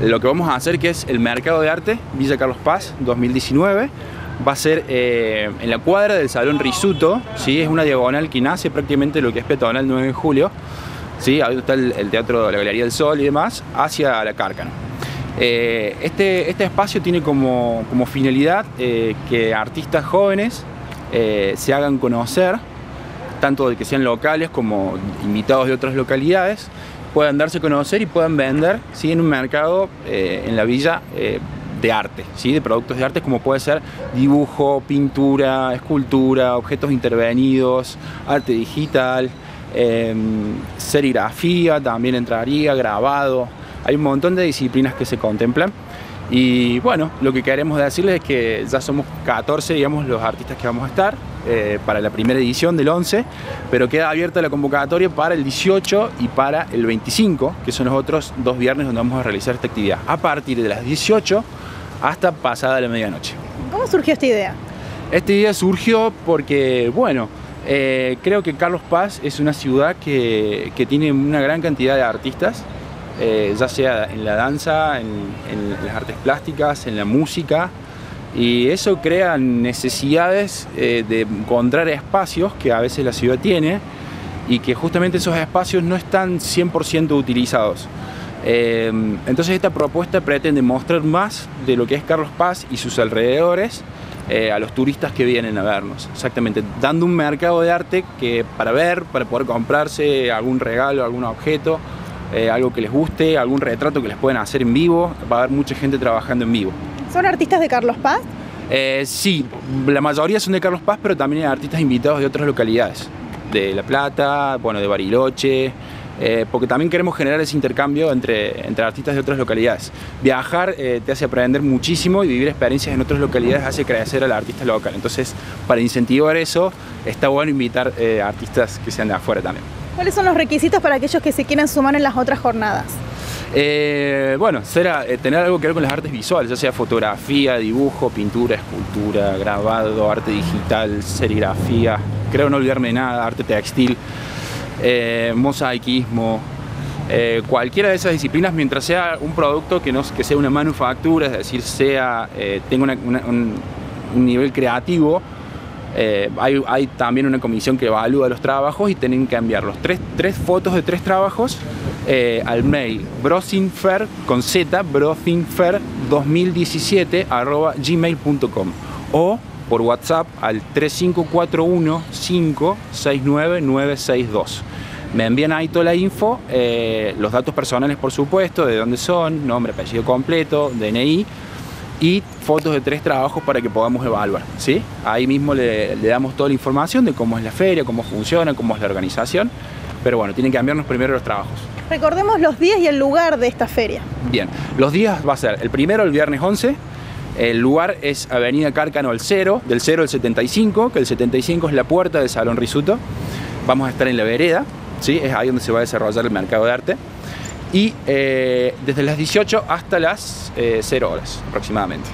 Lo que vamos a hacer que es el Mercado de Arte Villa Carlos Paz 2019 va a ser eh, en la cuadra del Salón Risuto, ¿sí? es una diagonal que nace prácticamente lo que es peatonal 9 de julio, ¿sí? ahí está el, Teatro, la Galería del Sol y demás, hacia la Cárcano. Eh, este, este espacio tiene como, como finalidad eh, que artistas jóvenes se hagan conocer, tanto de que sean locales como invitados de otras localidades, puedan darse a conocer y puedan vender ¿sí? en un mercado en la villa de arte, ¿sí? de productos de arte como puede ser dibujo, pintura, escultura, objetos intervenidos, arte digital, em, serigrafía también entraría, grabado. Hay un montón de disciplinas que se contemplan. Y bueno, lo que queremos decirles es que ya somos 14, digamos, los artistas que vamos a estar eh, para la primera edición del 11, pero queda abierta la convocatoria para el 18 y para el 25, que son los otros dos viernes donde vamos a realizar esta actividad. A partir de las 18 hasta pasada la medianoche. ¿Cómo surgió esta idea? Esta idea surgió porque, bueno, eh, creo que Carlos Paz es una ciudad que, tiene una gran cantidad de artistas, eh, ya sea en la danza, en, las artes plásticas, en la música, y eso crea necesidades eh, de encontrar espacios que a veces la ciudad tiene y que justamente esos espacios no están 100% utilizados. Eh, entonces esta propuesta pretende mostrar más de lo que es Carlos Paz y sus alrededores eh, a los turistas que vienen a vernos. Exactamente, dando un mercado de arte que para ver, para poder comprarse algún regalo, algún objeto, algo que les guste, algún retrato que les pueden hacer en vivo, va a haber mucha gente trabajando en vivo. ¿Son artistas de Carlos Paz? sí, la mayoría son de Carlos Paz, pero también hay artistas invitados de otras localidades, de La Plata, bueno, de Bariloche, eh, porque también queremos generar ese intercambio entre, entre artistas de otras localidades. Viajar eh, te hace aprender muchísimo y vivir experiencias en otras localidades hace crecer al artista local. Entonces, para incentivar eso, está bueno invitar eh, artistas que sean de afuera también. ¿Cuáles son los requisitos para aquellos que se quieran sumar en las otras jornadas? Bueno, será tener algo que ver con las artes visuales, ya sea fotografía, dibujo, pintura, escultura, grabado, arte digital, serigrafía, creo no olvidarme de nada, arte textil eh, mosaicismo, eh, cualquiera de esas disciplinas, mientras sea un producto que, no, que sea una manufactura, es decir, sea, eh, tenga un, nivel creativo, hay, también una comisión que evalúa los trabajos y tienen que enviar los tres, tres fotos de tres trabajos al mail brosinfer con z brosinfer 2017 arroba gmail.com o por WhatsApp al 3541 569 962 me envían ahí toda la info, eh, los datos personales por supuesto, de dónde son, nombre, apellido completo, DNI y fotos de tres trabajos para que podamos evaluar. ¿sí? Ahí mismo le, damos toda la información de cómo es la feria, cómo funciona, cómo es la organización, pero bueno, tienen que enviarnos primero los trabajos. Recordemos los días y el lugar de esta feria. Bien, los días va a ser el primero el viernes 11, el lugar es Avenida Cárcano al 0, del 0 al 75, que el 75 es la puerta del Salón Risuto. Vamos a estar en la vereda, es ahí donde se va a desarrollar el mercado de arte. Y eh, desde las 18 hasta las 0 eh, horas aproximadamente.